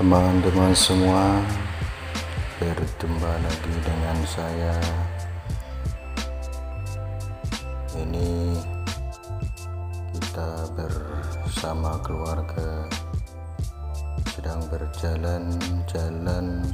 teman-teman semua berjumpa lagi dengan saya. Ini kita bersama keluarga sedang berjalan-jalan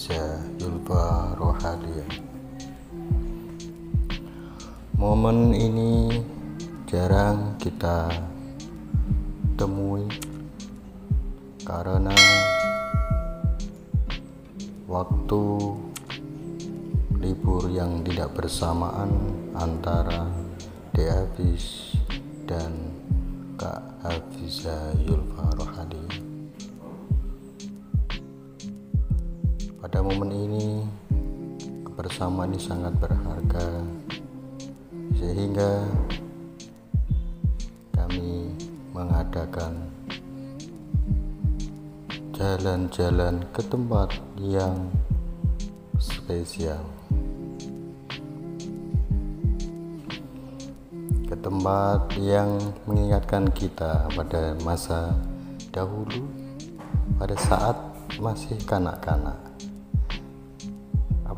Hafiza Yulfa Rohalia Momen ini jarang kita temui karena waktu libur yang tidak bersamaan antara Deavis dan Kak Hafiza Yulfa Rohalia Pada momen ini, kebersamaan ini sangat berharga, sehingga kami mengadakan jalan-jalan ke tempat yang spesial, ke tempat yang mengingatkan kita pada masa dahulu, pada saat masih kanak-kanak.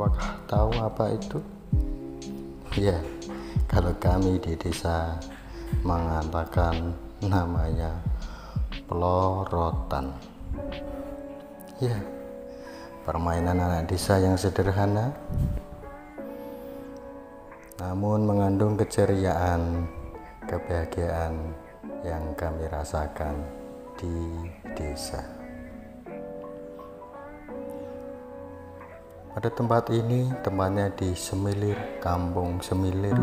Apakah tahu apa itu? Ya, kalau kami di desa mengatakan namanya pelorotan. Ya, permainan anak desa yang sederhana namun mengandung keceriaan, kebahagiaan yang kami rasakan di desa. Pada tempat ini, tempatnya di Semilir, Kampung Semilir,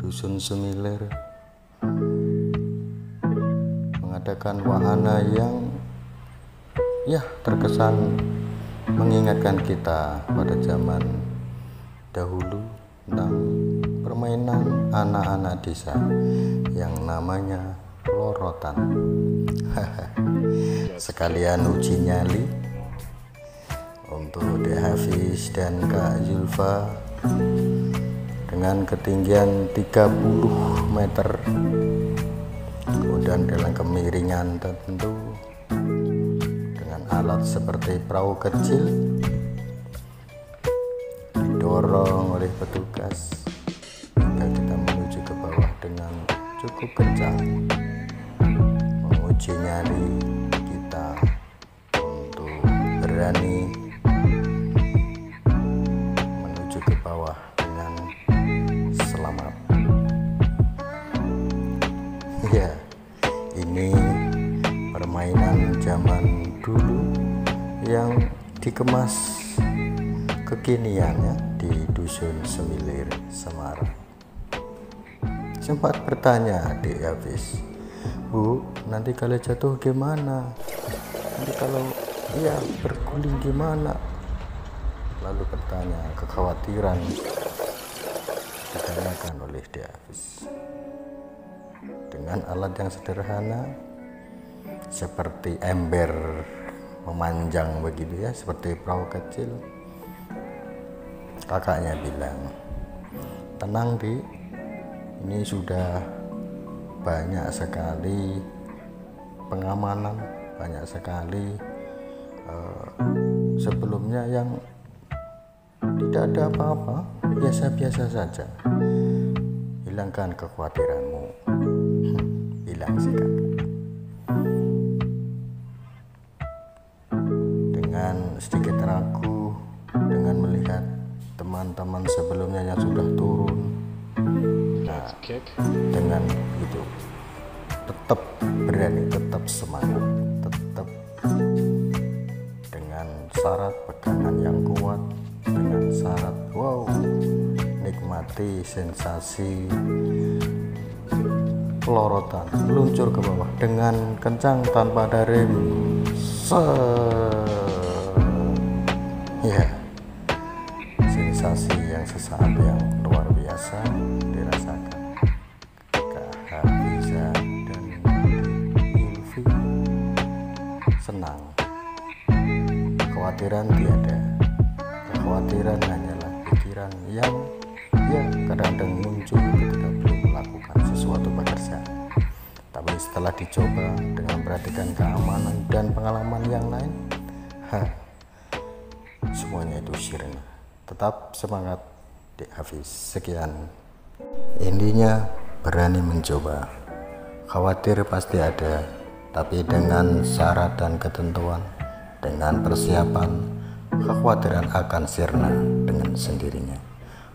Dusun Semilir, mengadakan wahana yang ya terkesan mengingatkan kita pada zaman dahulu tentang permainan anak-anak desa yang namanya lorotan. Sekalian uji nyali untuk Dek Hafiz dan Kak Zulfa dengan ketinggian 30 meter. Kemudian dalam kemiringan tertentu dengan alat seperti perahu kecil didorong oleh petugas hingga kita menuju ke bawah dengan cukup kencang. Menguji nyali kita untuk berani permainan zaman dulu yang dikemas kekiniannya di dusun Semilir Semarang. Sempat bertanya adik Hafiz Bu nanti kalau jatuh gimana? Nanti kalau iya berguling gimana? Lalu bertanya kekhawatiran ditanyakan oleh Hafiz dengan alat yang sederhana seperti ember memanjang begitu ya seperti perahu kecil. Kakaknya bilang tenang di ini sudah banyak sekali pengamanan banyak sekali uh, sebelumnya yang tidak ada apa-apa biasa-biasa saja. Hilangkan kekhawatiranmu bilang si dengan sedikit ragu dengan melihat teman-teman sebelumnya yang sudah turun. Nah dengan itu tetap berani tetap semangat tetap syarat pegangan yang kuat dengan syarat wow nikmati sensasi pelorotan meluncur ke bawah dengan kencang tanpa ada rem. Se ya sensasi yang sesaat yang luar biasa dirasakan ketika bisa dan senang. Kekhawatiran tiada. Kekhawatiran hanyalah pikiran yang ya kadang-kadang muncul ketika belum melakukan sesuatu pekerjaan. Tapi setelah dicoba dengan perhatikan keamanan dan pengalaman yang lain ha, semuanya itu sirna tetap semangat di Hafiz. Sekian. Intinya berani mencoba. Khawatir pasti ada tapi dengan syarat dan ketentuan dengan persiapan kekhawatiran akan sirna dengan sendirinya.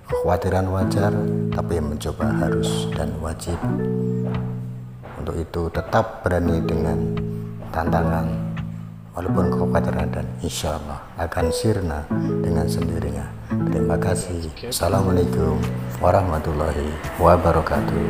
Kekhawatiran wajar tapi mencoba harus dan wajib. Untuk itu tetap berani dengan tantangan walaupun kekhawatiran dan insya Allah akan sirna dengan sendirinya. Terima kasih. Assalamualaikum warahmatullahi wabarakatuh